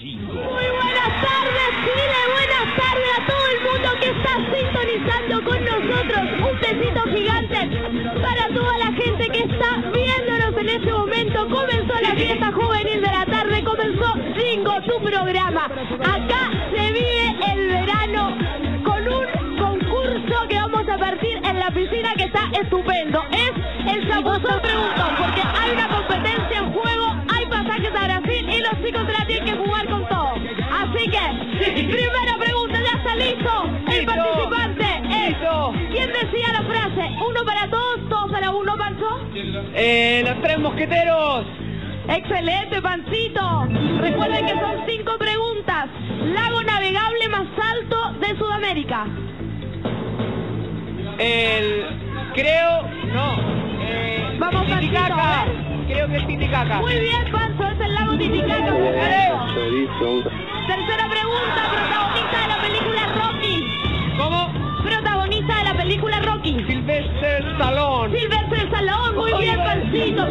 Muy buenas tardes, Chile. Buenas tardes a todo el mundo que está sintonizando con nosotros. Un besito gigante para toda la gente que está viéndonos en este momento. Comenzó la fiesta juvenil de la tarde. Comenzó Jingo, tu programa. Acá se vive el verano con un concurso que vamos a partir en la piscina que está estupendo. Es el Chapuzón Preguntón, porque hay una competencia en juego, para todos, todos para uno, Pancho? Eh, los tres mosqueteros. Excelente, Pancito. Recuerden que son cinco preguntas. Lago navegable más alto de Sudamérica. El. Creo. No. Eh, Vamos, Titicaca. Pancito, Creo que es Titicaca. Muy bien, Pancho, es el lago Titicaca. Tercera pregunta,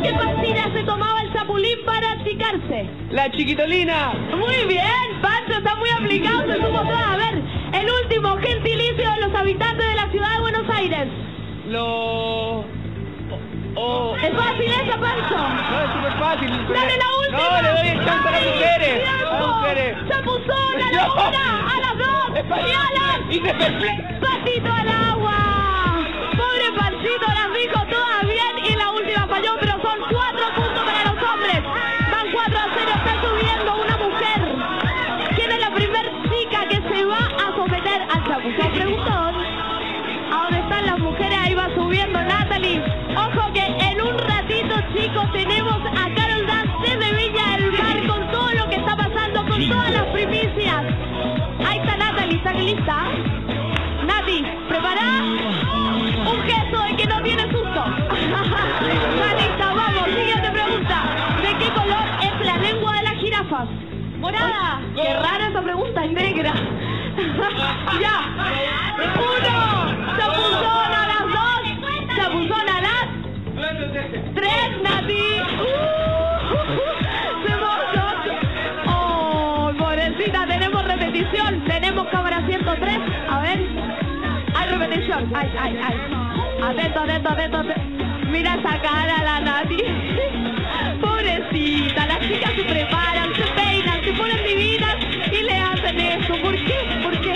¿Qué pastillas se tomaba el Chapulín para achicarse? La chiquitolina. Muy bien, Pancho está muy aplicado, se supo todas. A ver, el último gentilicio de los habitantes de la ciudad de Buenos Aires. Lo. Oh, Es fácil esa, Pancho. No, es súper fácil. Dale la última. No, le doy el chance a las ¡Ay, mujeres. tiempo! A las mujeres. Chapuzón a la una, a las dos y a las... Hice perplejo. ¡Patito al agua! Pobre Pancito, las dijo someter al chapuzón? Preguntón. ¿A dónde están las mujeres? Ahí va subiendo Natalie. Ojo que en un ratito, chicos, tenemos a Carol Dance desde Villa del Mar con todo lo que está pasando, con todas las primicias. Ahí está Natalie, ¿está lista? Nati, ¿preparada? Un gesto de que no tiene susto. Está lista, vamos, siguiente pregunta. ¿De qué color es la lengua de las jirafas? Morada. Qué rara esa pregunta, es negra. ya. Uno. Chapuzón a las dos. Chapuzón a las tres, Nati. Uh. Oh, pobrecita, tenemos repetición. Tenemos cámara 103. A ver. Hay repetición. Ay, ay, ay. Atento, atento, atento. Mira esa cara, la Nati. Pobrecita, las chicas se preparan, se peinan, divinas y le hacen eso. ¿Por qué? ¿Por qué?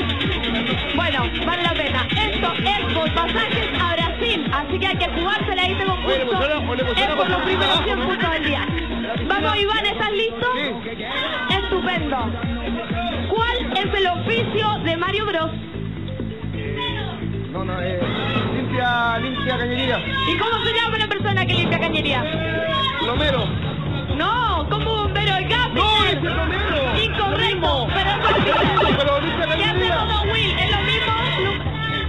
Bueno, vale la pena. Esto es por pasajes a Brasil, así que hay que jugársela ahí le pusieron Es por los primeros abajo, 100 ¿no? puntos del día. Vamos, Iván, ¿estás listo? Estupendo. ¿Cuál es el oficio de Mario Bros? No, no, eh, limpia, limpia cañería. ¿Y cómo se llama una persona que limpia cañería? Plomero. No, como bombero de gas. No, ¿Qué hace todo Will? ¿Es lo mismo?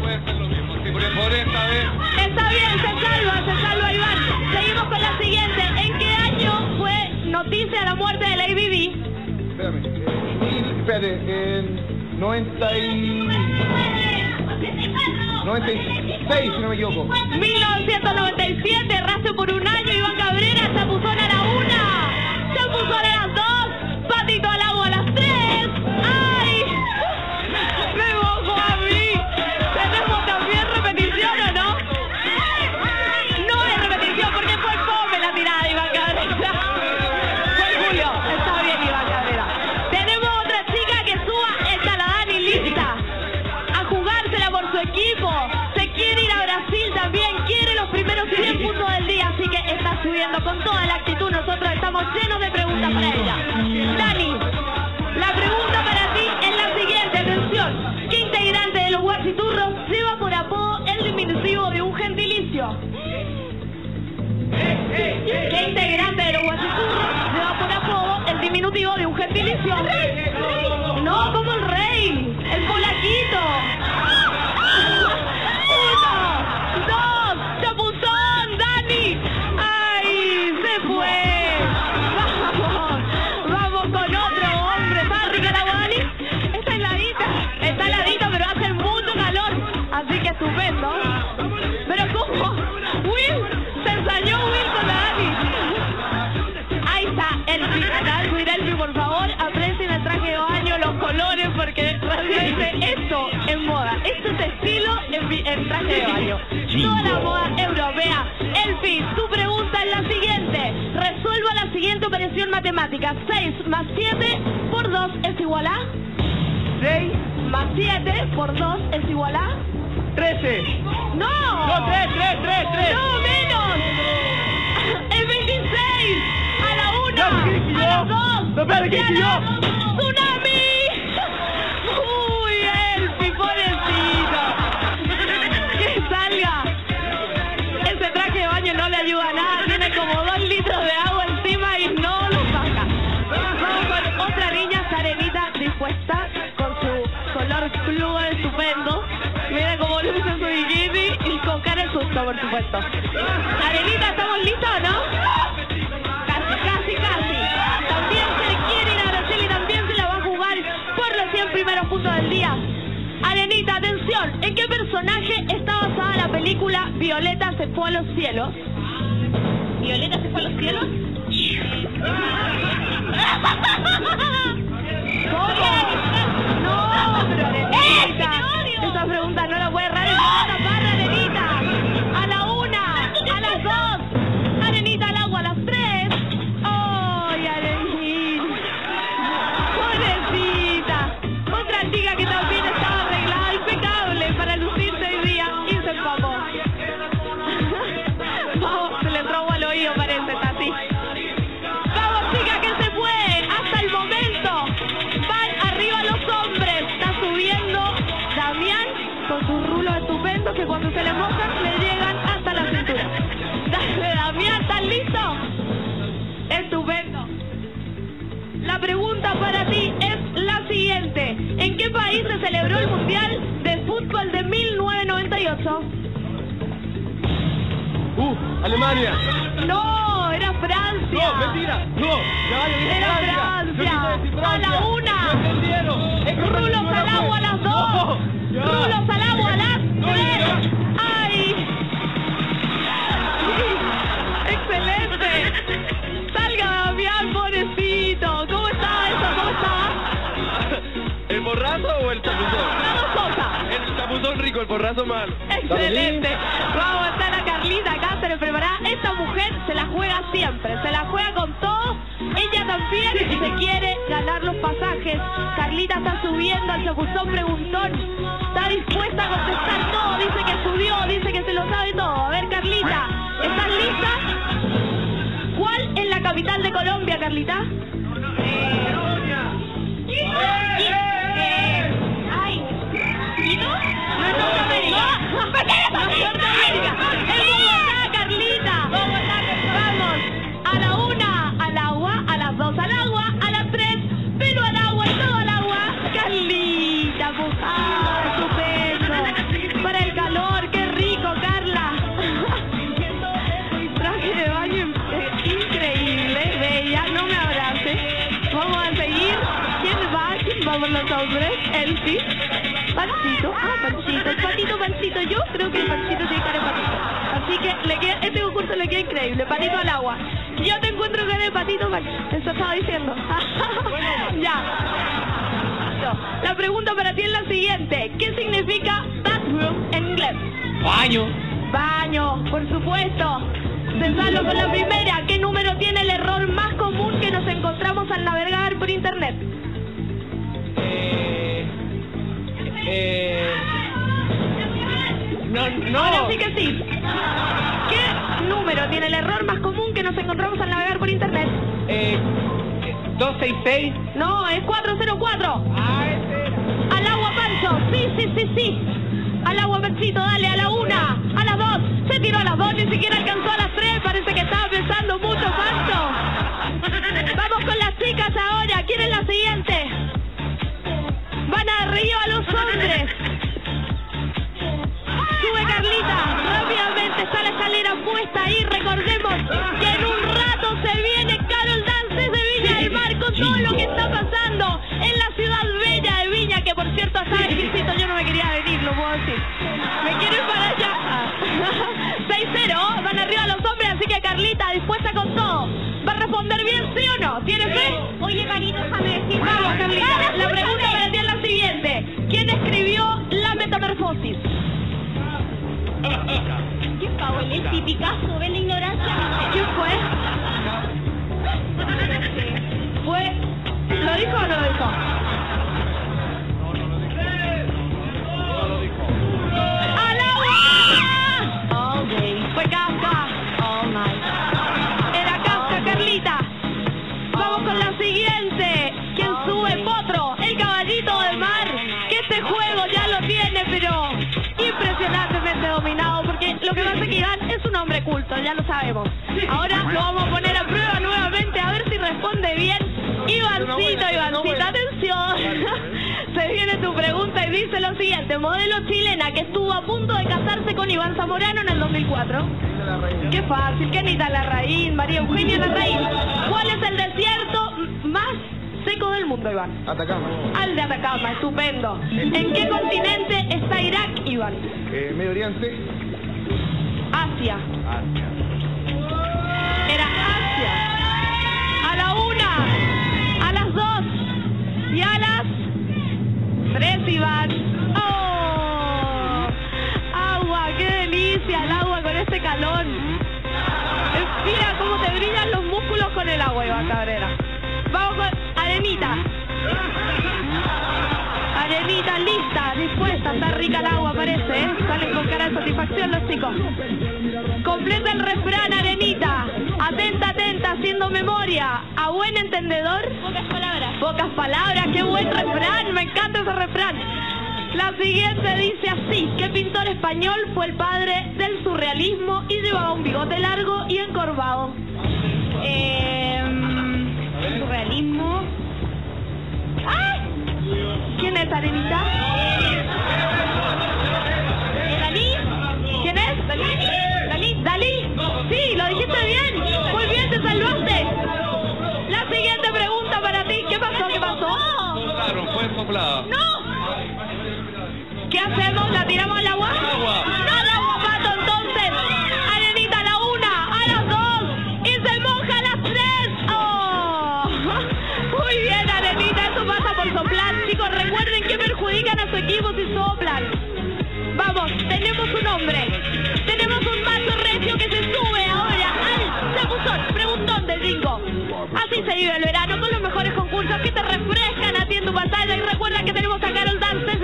Puede ser lo mismo, sí, por, por esta vez. Está bien, se salva, se salva Iván. Seguimos con la siguiente. ¿En qué año fue noticia la muerte de Lady Di? Espérame, eh, espérate, en 90 y... 96, si no me equivoco. 1997, subiendo con toda la actitud. Nosotros estamos llenos de preguntas para ella. Dani, la pregunta para ti es la siguiente, atención. ¿Qué integrante de los guachiturros lleva por apodo el diminutivo de un gentilicio? ¿Qué integrante de los guachiturros lleva por apodo el diminutivo de un gentilicio? No, como el rey, el polaquito. En traje de baño. Toda la moda europea. Elfi, tu pregunta es la siguiente. Resuelva la siguiente operación matemática. 6 más 7 por 2 es igual a... 6, Más 7 por 2 es igual a... 13. ¡No! No, 3, 3, 3, 3. ¡No, menos! ¡Es 26! ¡A la una! No, ¿qué dije ¡A las yo? dos! No, espérate, ¿qué yo? ¡Tsunami! Estupendo. Mira cómo luce su bikini y con cara de susto, por supuesto. Arenita, ¿estamos listos o no? Casi, casi, casi. También se quiere ir a Brasil y también se la va a jugar por los 100 primeros puntos del día. Arenita, atención. ¿En qué personaje está basada la película Violeta se fue a los cielos? ¿Violeta se fue a los cielos? ¿Cómo? Con sus rulos estupendos que cuando se le mojan le llegan hasta la cintura. Dale, Damián, ¿estás listo? Estupendo. La pregunta para ti es la siguiente. ¿En qué país se celebró el Mundial de Fútbol de 1998? Uh, Alemania. No, era Francia. No, mentira. No, ya Era Francia. A la una. No entendieron. Rulos al agua a las dos. No, ya. Rulos al agua a las tres. ¡Ay! ¡Excelente! ¡Salga Damián, pobrecito! ¿Cómo estaba eso? ¿Cómo estaba? ¿El borrazo o el chapuzón? Las dos cosas. El chapuzón rico, el borrazo malo. Excelente. Vamos a estar a Carlita acá, se le prepara. Esta mujer se la juega siempre, se la juega con todo. También se quiere ganar los pasajes. Carlita está subiendo al chapuzón preguntón. Está dispuesta a contestar todo. Dice que estudió, dice que se lo sabe todo. A ver, Carlita, ¿estás lista? ¿Cuál es la capital de Colombia, Carlita? Va? ¿Quién va por los hombres? Elsie. Pancito. Ah, Pancito. Patito, Pancito. Yo creo que el Pancito tiene cara de patito. Así que le queda, este concurso le queda increíble. Patito al agua. Yo te encuentro cara de patito, Pancito. Eso estaba diciendo. ya. La pregunta para ti es la siguiente. ¿Qué significa bathroom en inglés? Baño. Baño, por supuesto. Pensarlo con la primera. ¿Qué número tiene No. Ahora sí que sí. ¿Qué número tiene el error más común que nos encontramos al navegar por internet? Eh. 266. No, es 404. Ah, ese. Al agua, Pancho. Sí, sí, sí, sí. Al agua, Panchito, dale, a la una, a las dos. Se tiró a las dos, ni siquiera alcanzó a las tres. Parece que estaba pensando mucho, Pancho. Vamos con las chicas ahora. ¿Quién es la siguiente? Que en un rato se viene Carol Dance de Viña del Mar con todo lo que está pasando en la ciudad bella de Viña, que por cierto estaba exquisito, yo no me quería venir, lo puedo decir. Me quiero ir para allá. 6-0, van arriba los hombres, así que Carlita, dispuesta con todo. ¿Va a responder bien, sí o no? ¿Tiene fe? Oye, Marito, déjame decir. Vamos, Carlita. La pregunta para ti es la siguiente. ¿Quién escribió La Metamorfosis? ¿Qué pavo? El tipicazo, ven la ignorancia. ¿Quién fue? Fue. ¿Lo dijo o no lo dijo? Ya lo sabemos. Ahora lo vamos a poner a prueba nuevamente a ver si responde bien. Ivancito, Ivancito, atención. Se viene tu pregunta y dice lo siguiente. Modelo chilena que estuvo a punto de casarse con Iván Zamorano en el 2004. Qué fácil, qué Anita Larraín, María Eugenia Larraín. ¿Cuál es el desierto más seco del mundo, Iván? Atacama. Al de Atacama, estupendo. ¿En qué continente está Irak, Iván? Eh, Medio Oriente. Asia. Era Asia. A la una, a las dos y a las tres, Iván. ¡Oh! Agua, qué delicia el agua con este. Eh, Mira cómo te brillan los músculos con el agua, Iván Cabrera. Vamos con Arenita. Arenita lista, dispuesta, está rica el agua parece, ¿eh? Salen con cara de satisfacción los chicos. Completa el refrán, Arenita. Atenta, atenta, haciendo memoria. A buen entendedor. Pocas palabras. Pocas palabras, qué buen refrán, me encanta ese refrán. La siguiente dice así, ¿qué pintor español fue el padre del surrealismo y llevaba un bigote largo y encorvado? Eh, surrealismo. ¡Ah! ¿Quién es Arenita? ¡No! ¿Qué hacemos? ¿La tiramos al agua? Agua. ¡No al agua, pato, entonces! Arenita a la una, a las dos y se moja a las tres. ¡Oh! Muy bien, Arenita, eso pasa por soplar. Chicos, recuerden que perjudican a su equipo si soplan. Vamos, tenemos un hombre.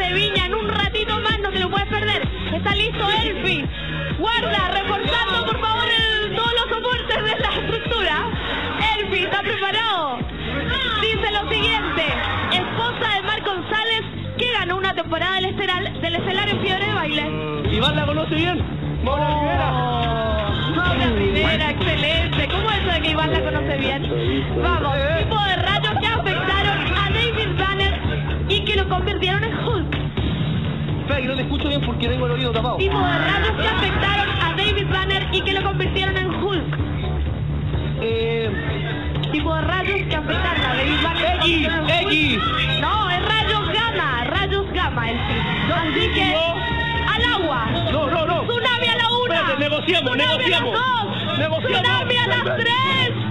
De Viña en un ratito más, no te lo puedes perder. Está listo Elfi. Guarda, reforzando por favor el- todos los soportes de la estructura. Elfi, ¿está preparado? Dice lo siguiente. Esposa de Marc González que ganó una temporada del estelar, del estelar en fiebre de baile. Iván la conoce bien. Maura Rivera. Maura Rivera, excelente. ¿Cómo es eso de que Iván la conoce bien? Vamos, tipo de rayos que afectaron a David Banner y que lo convirtieron en Que no te escucho bien porque tengo el oído tapado. Tipo de rayos que afectaron a David Banner y que lo convirtieron en Hulk. Eh, Tipo de rayos que afectaron a David Banner. X. X. No, es rayos gamma, rayos gamma el sí. Así que al agua. No, no, no. Tsunami a la una. Espérate, negociamos, Tsunami negociamos. A las dos. Negociamos. Tsunami a las tres.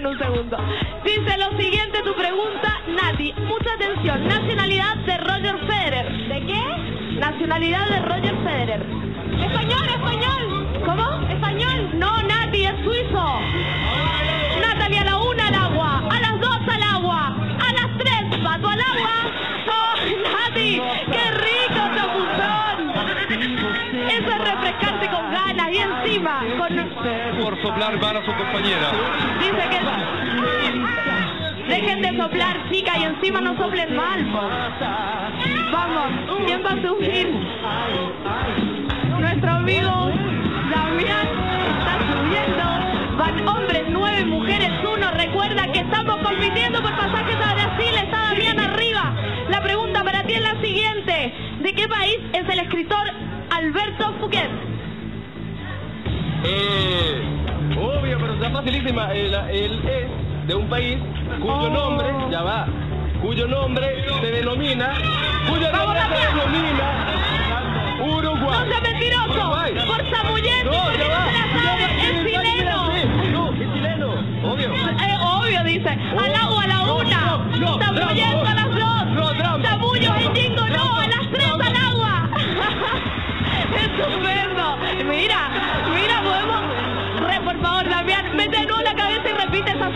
En un segundo. Dice lo siguiente tu pregunta, Nati. Mucha atención. Nacionalidad de Roger Federer. ¿De qué? Nacionalidad de Roger Federer. Español, español. Soplar van a su compañera. Dice que... Dejen de soplar, chica, y encima no soplen mal, po. Vamos, ¿quién va a subir? Nuestro amigo Damián está subiendo. Van hombres, nueve mujeres, uno. Recuerda que estamos compitiendo por pasajes a Brasil. Está Damián arriba. La pregunta para ti es la siguiente. ¿De qué país es el escritor Alberto Fouquet? Eh, está facilísima. Él, él es de un país cuyo Oh. nombre, ya va, cuyo nombre se denomina, cuyo nombre se denomina Uruguay. ¡No sea mentiroso! Uruguay. ¡Por Zambullete! No, porque ya no va. se la sabe! va, ¡Es que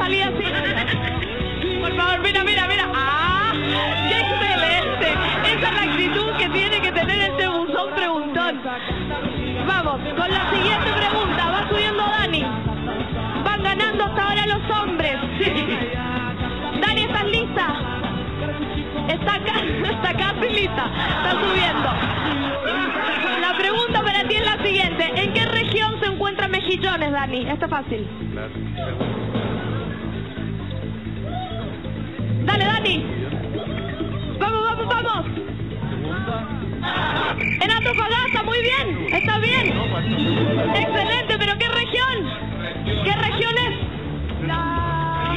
salida así. Por favor, mira, mira, mira. ¡Ah! ¡Qué excelente! Esa es la actitud que tiene que tener este buzón preguntón. Vamos, con la siguiente pregunta. Va subiendo Dani. Van ganando hasta ahora los hombres. Dani, ¿estás lista? Está, ca- está casi lista. Está subiendo. La pregunta para ti es la siguiente. ¿En qué región se encuentran mejillones, Dani? Esto es fácil. Dale, Dani. Vamos, vamos, vamos. En Antofagasta, muy bien. Está bien. Excelente, pero ¿qué región? ¿Qué región es? La...